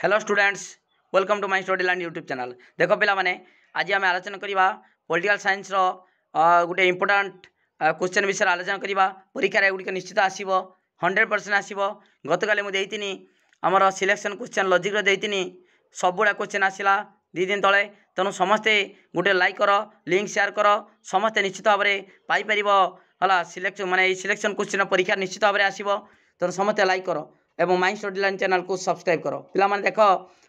Hello students welcome to my study line YouTube channel देख पाने आज आम आलोचना करवा पॉलिटिकल साइंस गोटे इंपोर्टाट क्वेश्चन विषय आलोचना करवा परीक्षार एगुड़िक निश्चित आसव हंड्रेड परसेंट आसव गतकाले मुझे आमर सिलेक्शन क्वेश्चन लजिक्र देनी सबुड़ा क्वेश्चन आसला दुदिन ଦିନ तेणु समस्ते गोटे लाइक कर लिंक सेयार कर କର निश्चित भाव में ପାଇପାରିବ ହେଲା ସିଲେକ୍ସନ୍ ମାନେ ଏଇ ସିଲେକ୍ସନ୍ କୋଶ୍ଚିନ୍ ପରୀକ୍ଷା ନିଶ୍ଚିତ ଭାବରେ ଆସିବ ତେଣୁ ସମସ୍ତେ ଲାଇକ୍ କର ଏବଂ ମାଇ ଷ୍ଟଡି ଲାଇନ୍ ଚ୍ୟାନେଲ୍କୁ ସବସ୍କ୍ରାଇବ୍ କର ପିଲାମାନେ ଦେଖ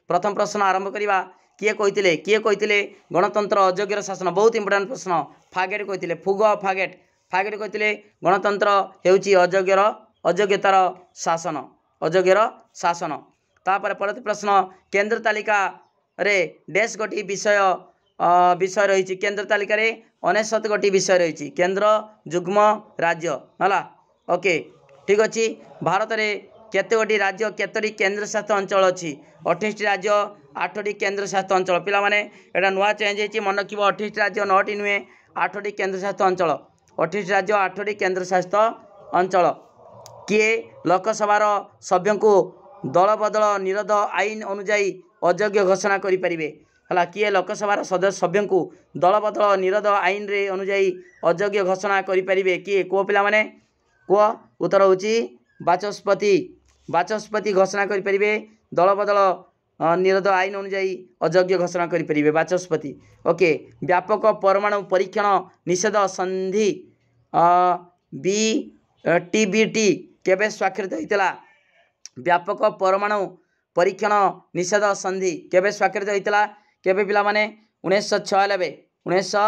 ପ୍ରଥମ ପ୍ରଶ୍ନ ଆରମ୍ଭ କରିବା କିଏ କହିଥିଲେ କିଏ କହିଥିଲେ ଗଣତନ୍ତ୍ର ଅଯୋଗ୍ୟର ଶାସନ ବହୁତ ଇମ୍ପୋର୍ଟାଣ୍ଟ ପ୍ରଶ୍ନ ଫାଗେଟ୍ କହିଥିଲେ ଫୁଗ ଫାଗେଟ୍ ଫାଗେଟ୍ କହିଥିଲେ ଗଣତନ୍ତ୍ର ହେଉଛି ଅଯୋଗ୍ୟର ଅଯୋଗ୍ୟତାର ଶାସନ ଅଯୋଗ୍ୟର ଶାସନ ତାପରେ ପରବର୍ତ୍ତୀ ପ୍ରଶ୍ନ କେନ୍ଦ୍ର ତାଲିକାରେ ଡ୍ୟାସ୍ ଗୋଟି ବିଷୟ ବିଷୟ ରହିଛି କେନ୍ଦ୍ର ତାଲିକାରେ ଅନେଶତ ଗୋଟି ବିଷୟ ରହିଛି କେନ୍ଦ୍ର ଯୁଗ୍ମ ରାଜ୍ୟ ହେଲା ଓକେ ଠିକ୍ ଅଛି ଭାରତରେ କେତେ ଗୋଟି ରାଜ୍ୟ କେତୋଟି କେନ୍ଦ୍ରଶାସିତ ଅଞ୍ଚଳ ଅଛି? ଅଠେଇଶଟି ରାଜ୍ୟ ଆଠଟି କେନ୍ଦ୍ରଶାସିତ ଅଞ୍ଚଳ। ପିଲାମାନେ ଏଇଟା ନୂଆ ଚେଞ୍ଜ ହେଇଛି ମନେ ରଖିବ ଅଠେଇଶଟି ରାଜ୍ୟ ନଅଟି ନୁହେଁ ଆଠଟି କେନ୍ଦ୍ରଶାସିତ ଅଞ୍ଚଳ। ଅଠେଇଶଟି ରାଜ୍ୟ ଆଠଟି କେନ୍ଦ୍ରଶାସିତ ଅଞ୍ଚଳ। କିଏ ଲୋକସଭାର ସଭ୍ୟଙ୍କୁ ଦଳବଦଳ ନିରୋଧ ଆଇନ ଅନୁଯାୟୀ ଅଯୋଗ୍ୟ ଘୋଷଣା କରିପାରିବେ? ହେଲା କିଏ ଲୋକସଭାର ସଦସ୍ୟ ସଭ୍ୟଙ୍କୁ ଦଳବଦଳ ନିରୋଧ ଆଇନରେ ଅନୁଯାୟୀ ଅଯୋଗ୍ୟ ଘୋଷଣା କରିପାରିବେ? କିଏ? କୁହ ପିଲାମାନେ। କୁହ ଉତ୍ତର ହେଉଛି ବାଚସ୍ପତି ବାଚସ୍ପତି ଘୋଷଣା କରିପାରିବେ ଦଳବଦଳ ନିରୋଧ ଆଇନ ଅନୁଯାୟୀ ଅଯୋଗ୍ୟ ଘୋଷଣା କରିପାରିବେ ବାଚସ୍ପତି। ଓକେ ବ୍ୟାପକ ପରମାଣୁ ପରୀକ୍ଷଣ ନିଷେଧ ସନ୍ଧି ବି ଟି ବି ଟି କେବେ ସ୍ୱାକ୍ଷରିତ ହୋଇଥିଲା? ବ୍ୟାପକ ପରମାଣୁ ପରୀକ୍ଷଣ ନିଷେଧ ସନ୍ଧି କେବେ ସ୍ୱାକ୍ଷରିତ ହୋଇଥିଲା? କେବେ ପିଲାମାନେ? ଉଣେଇଶହ ଛୟାନବେ ଉଣେଇଶହ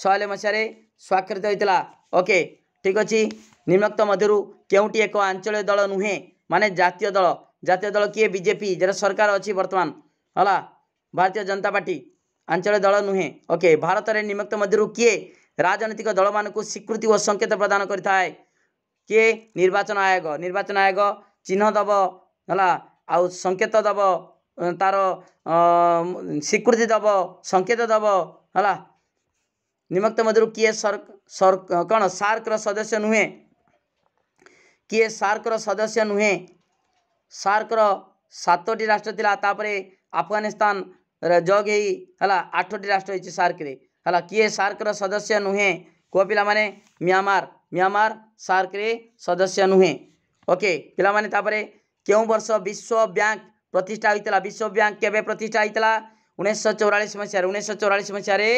ଛୟାନବେ ମସିହାରେ ସ୍ୱାକ୍ଷରିତ ହୋଇଥିଲା। ଓକେ ଠିକ୍ ଅଛି। ନିମ୍ନୋକ୍ତ ମଧ୍ୟରୁ କେଉଁଟି ଏକ ଆଞ୍ଚଳିକ ଦଳ ନୁହେଁ? ମାନେ ଜାତୀୟ ଦଳ ଜାତୀୟ ଦଳ କିଏ ବିଜେପି ଯେଟା ସରକାର ଅଛି ବର୍ତ୍ତମାନ। ହେଲା ଭାରତୀୟ ଜନତା ପାର୍ଟି ଆଞ୍ଚଳିକ ଦଳ ନୁହେଁ। ଓକେ ଭାରତରେ ନିମ୍ନୋକ୍ତ ମଧ୍ୟରୁ କିଏ ରାଜନୈତିକ ଦଳମାନଙ୍କୁ ସ୍ୱୀକୃତି ଓ ସଂକେତ ପ୍ରଦାନ କରିଥାଏ? କିଏ? ନିର୍ବାଚନ ଆୟୋଗ। ନିର୍ବାଚନ ଆୟୋଗ ଚିହ୍ନ ଦେବ ହେଲା ଆଉ ସଂକେତ ଦେବ ତା'ର ସ୍ୱୀକୃତି ଦେବ ସଂକେତ ଦେବ ହେଲା। ନିମ୍ନୋକ୍ତ ମଧ୍ୟରୁ କିଏ କ'ଣ? ସାର୍କର ସଦସ୍ୟ ନୁହେଁ। କିଏ ସାର୍କର ସଦସ୍ୟ ନୁହେଁ ସାର୍କର ସାତଟି ରାଷ୍ଟ୍ର ଥିଲା ତାପରେ ଆଫଗାନିସ୍ତାନ ଯୋଗ ହେଇ ହେଲା ଆଠଟି ରାଷ୍ଟ୍ର ହେଇଛି ସାର୍କରେ ହେଲା କିଏ ସାର୍କର ସଦସ୍ୟ ନୁହେଁ କୁହ ପିଲାମାନେ ମିଆଁମାର ମିଆଁମାର ସାର୍କରେ ସଦସ୍ୟ ନୁହେଁ ଓକେ ପିଲାମାନେ ତାପରେ କେଉଁ ବର୍ଷ ବିଶ୍ୱ ବ୍ୟାଙ୍କ ପ୍ରତିଷ୍ଠା ହୋଇଥିଲା ବିଶ୍ୱ ବ୍ୟାଙ୍କ କେବେ ପ୍ରତିଷ୍ଠା ହୋଇଥିଲା ଉଣେଇଶହ ଚଉରାଳିଶ ମସିହାରେ ଉଣେଇଶହ ଚଉରାଳିଶ ମସିହାରେ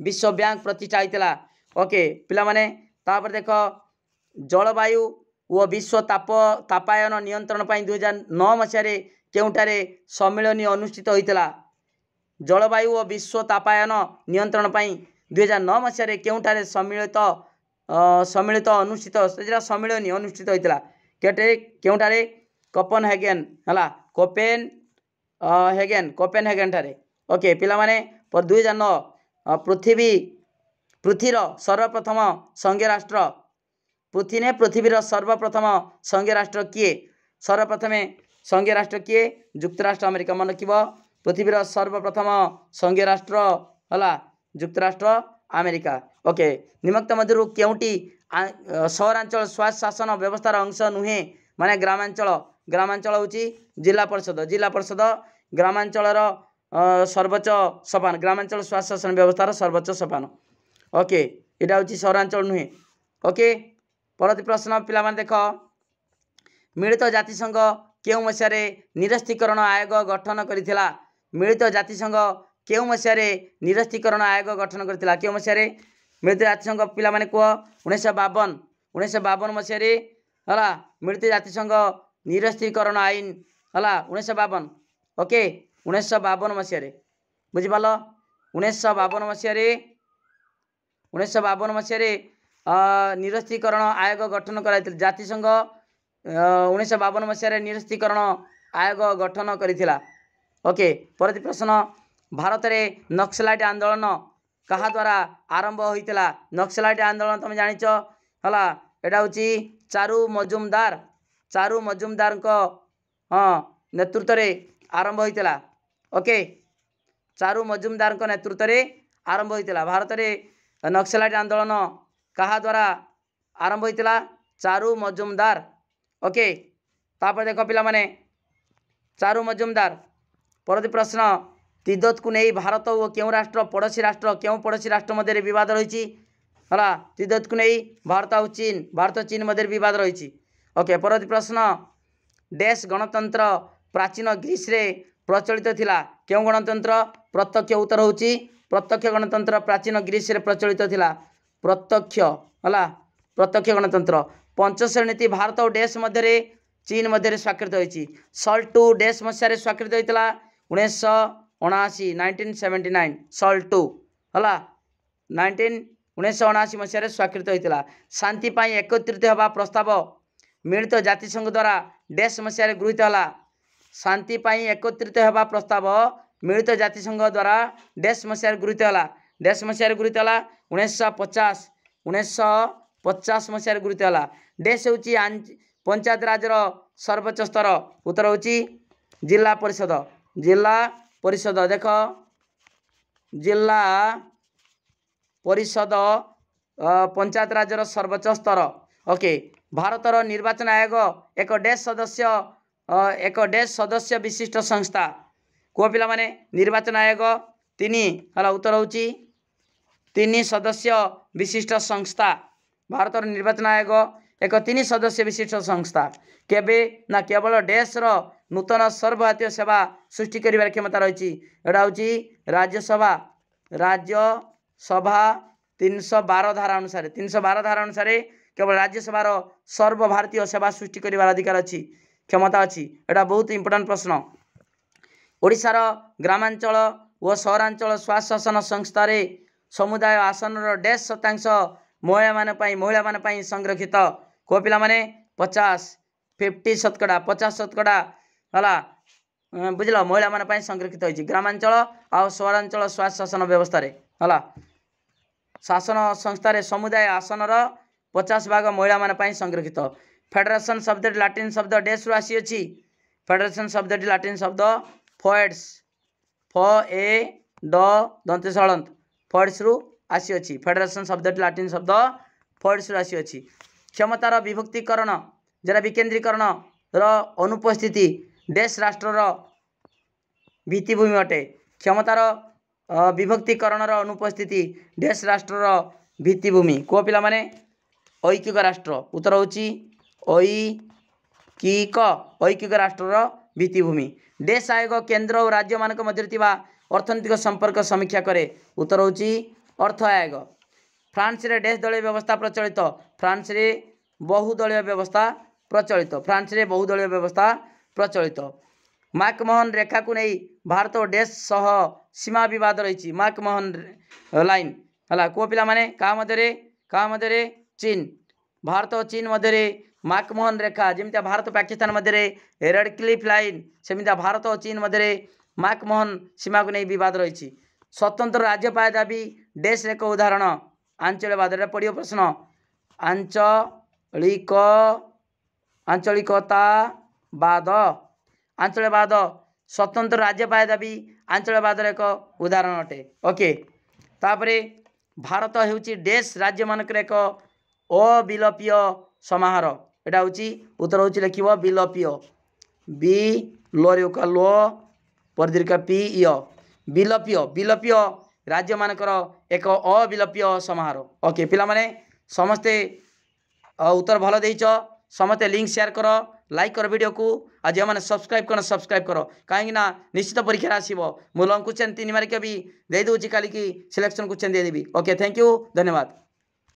ବିଶ୍ୱ ବ୍ୟାଙ୍କ ପ୍ରତିଷ୍ଠା ହୋଇଥିଲା ଓକେ ପିଲାମାନେ ତାପରେ ଦେଖ ଜଳବାୟୁ ଓ ବିଶ୍ୱ ତାପ ତାପାୟନ ନିୟନ୍ତ୍ରଣ ପାଇଁ ଦୁଇହଜାର ନଅ ମସିହାରେ କେଉଁଠାରେ ସମ୍ମିଳନୀ ଅନୁଷ୍ଠିତ ହୋଇଥିଲା? ଜଳବାୟୁ ଓ ବିଶ୍ୱ ତାପାୟନ ନିୟନ୍ତ୍ରଣ ପାଇଁ ଦୁଇହଜାର ନଅ ମସିହାରେ କେଉଁଠାରେ ସମ୍ମିଳିତ ସମ୍ମିଳିତ ଅନୁଷ୍ଠିତ ସେଟା ସମ୍ମିଳନୀ ଅନୁଷ୍ଠିତ ହୋଇଥିଲା? କେଉଁଠାରେ କେଉଁଠାରେ? କପନ ହେଗେନ୍ ହେଲା କୋପେନ୍ ହେଗେନ୍ କୋପେନ୍ ହେଗେନ୍ ଓକେ ପିଲାମାନେ ଦୁଇହଜାର ନଅ ପୃଥିବୀ ପୃଥିବୀର ସର୍ବପ୍ରଥମ ସଂଘୀୟ ରାଷ୍ଟ୍ର ପୃଥିବୀ ପୃଥିବୀର ସର୍ବପ୍ରଥମ ସଂଘୀୟ ରାଷ୍ଟ୍ର କିଏ ସର୍ବପ୍ରଥମେ ସଂଘୀୟ ରାଷ୍ଟ୍ର କିଏ ଯୁକ୍ତରାଷ୍ଟ୍ର ଆମେରିକା ମନେ ରଖିବ ପୃଥିବୀର ସର୍ବପ୍ରଥମ ସଂଘୀୟ ରାଷ୍ଟ୍ର ହେଲା ଯୁକ୍ତରାଷ୍ଟ୍ର ଆମେରିକା ଓକେ ନିମ୍ନୋକ୍ତ ମଧ୍ୟରୁ କେଉଁଟି ସହରାଞ୍ଚଳ ସ୍ୱାୟତ୍ତ ବ୍ୟବସ୍ଥାର ଅଂଶ ନୁହେଁ ମାନେ ଗ୍ରାମାଞ୍ଚଳ ଗ୍ରାମାଞ୍ଚଳ ହେଉଛି ଜିଲ୍ଲା ପରିଷଦ ଜିଲ୍ଲା ପରିଷଦ ଗ୍ରାମାଞ୍ଚଳର ସର୍ବୋଚ୍ଚ ସୋପାନ ଗ୍ରାମାଞ୍ଚଳ ସ୍ୱାୟତ୍ତ ଶାସନ ବ୍ୟବସ୍ଥାର ସର୍ବୋଚ୍ଚ ସୋପାନ ଓକେ ଏଇଟା ହେଉଛି ସହରାଞ୍ଚଳ ନୁହେଁ ଓକେ ପରବର୍ତ୍ତୀ ପ୍ରଶ୍ନ ପିଲାମାନେ ଦେଖ। ମିଳିତ ଜାତିସଂଘ କେଉଁ ମସିହାରେ ନିରସ୍ତ୍ରୀକରଣ ଆୟୋଗ ଗଠନ କରିଥିଲା? ମିଳିତ ଜାତିସଂଘ କେଉଁ ମସିହାରେ ନିରସ୍ତ୍ରୀକରଣ ଆୟୋଗ ଗଠନ କରିଥିଲା? କେଉଁ ମସିହାରେ? ମିଳିତ ଜାତିସଂଘ ପିଲାମାନେ କୁହ। ଉଣେଇଶହ ବାବନ। ଉଣେଇଶହ ବାବନ ମସିହାରେ ହେଲା ମିଳିତ ଜାତିସଂଘ ନିରସ୍ତ୍ରୀକରଣ ଆଇନ ହେଲା ଉଣେଇଶହ ବାବନ। ଓକେ ଉଣେଇଶହ ବାବନ ମସିହାରେ। ବୁଝିପାରିଲ? ଉଣେଇଶହ ବାବନ ମସିହାରେ ଉଣେଇଶହ ବାବନ ମସିହାରେ ନିରସ୍ତ୍ରୀକରଣ ଆୟୋଗ ଗଠନ କରାଯାଇଥିଲା। ଜାତିସଂଘ ଉଣେଇଶହ ବାବନ ମସିହାରେ ନିରସ୍ତ୍ରୀକରଣ ଆୟୋଗ ଗଠନ କରିଥିଲା। ଓକେ ପରବର୍ତ୍ତୀ ପ୍ରଶ୍ନ। ଭାରତରେ ନକ୍ସଲାଇଟ୍ ଆନ୍ଦୋଳନ କାହା ଦ୍ୱାରା ଆରମ୍ଭ ହୋଇଥିଲା? ନକ୍ସଲାଇଟ୍ ଆନ୍ଦୋଳନ ତୁମେ ଜାଣିଛ? ହେଲା ଏଇଟା ହେଉଛି ଚାରୁ ମଜୁମଦାର ଚାରୁ ମଜୁମଦାରଙ୍କ ହଁ ନେତୃତ୍ୱରେ ଆରମ୍ଭ ହୋଇଥିଲା। ଓକେ ଚାରୁ ମଜୁମଦାରଙ୍କ ନେତୃତ୍ୱରେ ଆରମ୍ଭ ହୋଇଥିଲା। ଭାରତରେ ନକ୍ସଲାଇଟ୍ ଆନ୍ଦୋଳନ କାହା ଦ୍ୱାରା ଆରମ୍ଭ ହୋଇଥିଲା? ଚାରୁ ମଜୁମଦାର। ଓକେ ତାପରେ ଦେଖ ପିଲାମାନେ ଚାରୁ ମଜୁମଦାର। ପରବର୍ତ୍ତୀ ପ୍ରଶ୍ନ ତିବ୍ଦତକୁ ନେଇ ଭାରତ ଓ କେଉଁ ରାଷ୍ଟ୍ର ପଡ଼ୋଶୀ ରାଷ୍ଟ୍ର କେଉଁ ପଡ଼ୋଶୀ ରାଷ୍ଟ୍ର ମଧ୍ୟରେ ବିବାଦ ରହିଛି? ହେଲା ତିବ୍ଦତକୁ ନେଇ ଭାରତ ଆଉ ଚୀନ ଭାରତ ଚୀନ ମଧ୍ୟରେ ବିବାଦ ରହିଛି। ଓକେ ପରବର୍ତ୍ତୀ ପ୍ରଶ୍ନ ଡ୍ୟାସ୍ ଗଣତନ୍ତ୍ର ପ୍ରାଚୀନ ଗ୍ରୀସରେ ପ୍ରଚଳିତ ଥିଲା। କେଉଁ ଗଣତନ୍ତ୍ର? ପ୍ରତ୍ୟକ୍ଷ ଉତ୍ତର ହେଉଛି ପ୍ରତ୍ୟକ୍ଷ ଗଣତନ୍ତ୍ର ପ୍ରାଚୀନ ଗ୍ରୀସରେ ପ୍ରଚଳିତ ଥିଲା। ପ୍ରତ୍ୟକ୍ଷ ହେଲା ପ୍ରତ୍ୟକ୍ଷ ଗଣତନ୍ତ୍ର। ପଞ୍ଚଶ୍ରେଣୀ ନୀତି ଭାରତ ଓ ଡ୍ୟାସ୍ ମଧ୍ୟରେ ଚୀନ ମଧ୍ୟରେ ସ୍ୱାକ୍ଷରିତ ହୋଇଛି। ସଲ୍ଟ ଟୁ ଡ୍ୟାସ୍ ମସିହାରେ ସ୍ୱାକ୍ଷରିତ ହୋଇଥିଲା ଉଣେଇଶହ ଅଣାଅଶୀ nineteen seventy nine SALT two ହେଲା ନାଇନଟିନ୍ ଉଣେଇଶହ ଅଣାଅଶୀ ମସିହାରେ ସ୍ୱାକ୍ଷରିତ ହୋଇଥିଲା। ଶାନ୍ତି ପାଇଁ ଏକତ୍ରିତ ହେବା ପ୍ରସ୍ତାବ ମିଳିତ ଜାତିସଂଘ ଦ୍ୱାରା ଡ୍ୟାସ୍ ମସିହାରେ ଗୃହୀତ ହେଲା। ଶାନ୍ତି ପାଇଁ ଏକତ୍ରିତ ହେବା ପ୍ରସ୍ତାବ ମିଳିତ ଜାତିସଂଘ ଦ୍ୱାରା ଡ୍ୟାସ୍ ମସିହାରେ ଗୃହୀତ ହେଲା। ଡ୍ୟାସ୍ ମସିହାରେ ଗୃହୀତ ହେଲା ଉଣେଇଶହ ପଚାଶ ଉଣେଇଶହ ପଚାଶ ମସିହାରେ ଗୃହୀତ ହେଲା। ଡ୍ୟାସ୍ ହେଉଛି ପଞ୍ଚାୟତ ରାଜର ସର୍ବୋଚ୍ଚ ସ୍ତର। ଉତ୍ତର ହେଉଛି ଜିଲ୍ଲା ପରିଷଦ। ଜିଲ୍ଲା ପରିଷଦ ଦେଖ। ଜିଲ୍ଲା ପରିଷଦ ପଞ୍ଚାୟତ ରାଜର ସର୍ବୋଚ୍ଚ ସ୍ତର। ଓକେ ଭାରତର ନିର୍ବାଚନ ଆୟୋଗ ଏକ ଡ୍ୟାସ୍ ସଦସ୍ୟ ଏକ ଡ୍ୟାସ୍ ସଦସ୍ୟ ବିଶିଷ୍ଟ ସଂସ୍ଥା। କୁହ ପିଲାମାନେ ନିର୍ବାଚନ ଆୟୋଗ ତିନି ହେଲା ଉତ୍ତର ହେଉଛି ତିନି ସଦସ୍ୟ ବିଶିଷ୍ଟ ସଂସ୍ଥା। ଭାରତର ନିର୍ବାଚନ ଆୟୋଗ ଏକ ତିନି ସଦସ୍ୟ ବିଶିଷ୍ଟ ସଂସ୍ଥା। କେବେ ନା କେବଳ ଡ୍ୟାସ୍ର ନୂତନ ସର୍ବଭାରତୀୟ ସେବା ସୃଷ୍ଟି କରିବାର କ୍ଷମତା ରହିଛି। ଏଇଟା ହେଉଛି ରାଜ୍ୟସଭା। ରାଜ୍ୟସଭା ତିନିଶହ ବାର ଧାରା ଅନୁସାରେ। ତିନିଶହ ବାର ଧାରା ଅନୁସାରେ କେବଳ ରାଜ୍ୟସଭାର ସର୍ବଭାରତୀୟ ସେବା ସୃଷ୍ଟି କରିବାର ଅଧିକାର ଅଛି କ୍ଷମତା ଅଛି। ଏଇଟା ବହୁତ ଇମ୍ପୋର୍ଟାଣ୍ଟ ପ୍ରଶ୍ନ। ଓଡ଼ିଶାର ଗ୍ରାମାଞ୍ଚଳ ଓ ସହରାଞ୍ଚଳ ସ୍ୱଶାସନ ସଂସ୍ଥାରେ ସମୁଦାୟ ଆସନର ଡ୍ୟାସ୍ ଶତାଂଶ ମହିଳାମାନଙ୍କ ପାଇଁ ମହିଳାମାନଙ୍କ ପାଇଁ ସଂରକ୍ଷିତ। କେଉଁ ପିଲାମାନେ ପଚାଶ ଫିଫ୍ଟି ଶତକଡ଼ା ପଚାଶ ଶତକଡ଼ା ହେଲା ବୁଝିଲ ମହିଳାମାନଙ୍କ ପାଇଁ ସଂରକ୍ଷିତ ହୋଇଛି। ଗ୍ରାମାଞ୍ଚଳ ଆଉ ସହରାଞ୍ଚଳ ସ୍ୱଶାସନ ବ୍ୟବସ୍ଥାରେ ହେଲା। ଶାସନ ସଂସ୍ଥାରେ ସମୁଦାୟ ଆସନର ପଚାଶ ଭାଗ ମହିଳାମାନଙ୍କ ପାଇଁ ସଂରକ୍ଷିତ। ଫେଡେରେସନ୍ ଶବ୍ଦଟି ଲାଟିନ୍ ଶବ୍ଦ ଡେସ୍ରୁ ଆସିଅଛି। ଫେଡେରେସନ୍ ଶବ୍ଦଟି ଲାଟିନ୍ ଶବ୍ଦ ଫଏଡ୍ସ ଫ ଏ ଡ ଦନ୍ତେ ଫଏଡ୍ସରୁ ଆସିଅଛି। ଫେଡେରେସନ୍ ଶବ୍ଦଟି ଲାଟିନ୍ ଶବ୍ଦ ଫଏଡ୍ସରୁ ଆସିଅଛି। କ୍ଷମତାର ବିଭକ୍ତିକରଣ ଯେଉଁଟା ବିକେନ୍ଦ୍ରୀକରଣର ଅନୁପସ୍ଥିତି ଡେସ୍ ରାଷ୍ଟ୍ରର ଭିତ୍ତିଭୂମି ଅଟେ। କ୍ଷମତାର ବିଭକ୍ତିକରଣର ଅନୁପସ୍ଥିତି ଡେସ୍ ରାଷ୍ଟ୍ରର ଭିତ୍ତିଭୂମି। କେଉଁ ପିଲାମାନେ ଐକିକ ରାଷ୍ଟ୍ର। ଉତ୍ତର ହେଉଛି ଐକିକ ଐକିକ ରାଷ୍ଟ୍ରର ଭିତ୍ତିଭୂମି। ଡେସ୍ ଆୟୋଗ କେନ୍ଦ୍ର ଓ ରାଜ୍ୟମାନଙ୍କ ମଧ୍ୟରେ ଥିବା ଅର୍ଥନୈତିକ ସମ୍ପର୍କ ସମୀକ୍ଷା କରେ। ଉତ୍ତର ହେଉଛି ଅର୍ଥ ଆୟୋଗ। ଫ୍ରାନ୍ସରେ ଡେସ୍ ଦଳୀୟ ବ୍ୟବସ୍ଥା ପ୍ରଚଳିତ। ଫ୍ରାନ୍ସରେ ବହୁଦଳୀୟ ବ୍ୟବସ୍ଥା ପ୍ରଚଳିତ। ଫ୍ରାନ୍ସରେ ବହୁଦଳୀୟ ବ୍ୟବସ୍ଥା ପ୍ରଚଳିତ। ମାକ୍ମୋହନ ରେଖାକୁ ନେଇ ଭାରତ ଓ ଡେସ୍ ସହ ସୀମା ବିବାଦ ରହିଛି। McMahon line. ହେଲା କେଉଁ ପିଲାମାନେ କାହା ମଧ୍ୟରେ? କାହା ମଧ୍ୟରେ? ଚୀନ। ଭାରତ ଓ ଚୀନ ମଧ୍ୟରେ ମାକ୍ମୋହନ ରେଖା ଯେମିତିଆ ଭାରତ ପାକିସ୍ତାନ ମଧ୍ୟରେ ରେଡ୍ କ୍ଲିଫ୍ ଲାଇନ୍ ସେମିତିଆ ଭାରତ ଓ ଚୀନ ମଧ୍ୟରେ ମାକମୋହନ ସୀମାକୁ ନେଇ ବିବାଦ ରହିଛି। ସ୍ୱତନ୍ତ୍ର ରାଜ୍ୟ ପାହ୍ୟା ଦାବି ଡେସ୍ରେ ଏକ ଉଦାହରଣ ଆଞ୍ଚଳିକବାଦରେ ପଡ଼ିବ ପ୍ରଶ୍ନ। ଆଞ୍ଚଳିକ ଆଞ୍ଚଳିକତା ବାଦ। ଆଞ୍ଚଳିକବାଦ ସ୍ୱତନ୍ତ୍ର ରାଜ୍ୟ ପାହ୍ୟା ଦାବି ଆଞ୍ଚଳିକବାଦର ଏକ ଉଦାହରଣ ଅଟେ। ଓକେ ତାପରେ ଭାରତ ହେଉଛି ଡେସ୍ ରାଜ୍ୟମାନଙ୍କରେ ଏକ ଅବିଲପୀୟ ସମାହାର। ଏଇଟା ହେଉଛି ଉତ୍ତର ହେଉଛି ଲେଖିବ ବିଲପୀୟ। ବି ଲୋରେ ଲୋ ପରିଦୀର୍ଘ ପି ଇୟ ବିଲପିୟ ବିଲପିୟ ରାଜ୍ୟମାନଙ୍କର ଏକ ଅବିଲପିୟ ସମାହାର ଓକେ ପିଲାମାନେ ସମସ୍ତେ ଉତ୍ତର ଭଲ ଦେଇଛ। ସମସ୍ତେ ଲିଙ୍କ୍ ସେୟାର କର ଲାଇକ୍ କର ଭିଡ଼ିଓକୁ ଆଉ ଯେଉଁମାନେ ସବସ୍କ୍ରାଇବ୍ କର ସବସ୍କ୍ରାଇବ୍ କର। କାହିଁକିନା ନିଶ୍ଚିତ ପରୀକ୍ଷାରେ ଆସିବ। ମୁଁ ଲଙ୍ଗ୍ କ୍ୱେଶ୍ଚନ୍ ତିନି ମାର୍କ ବି ଦେଇଦେଉଛି କାଲିକି ସିଲେକ୍ସନ୍ କ୍ୱେଶ୍ଚନ୍ ଦେଇଦେବି। ଓକେ ଥ୍ୟାଙ୍କ ୟୁ ଧନ୍ୟବାଦ।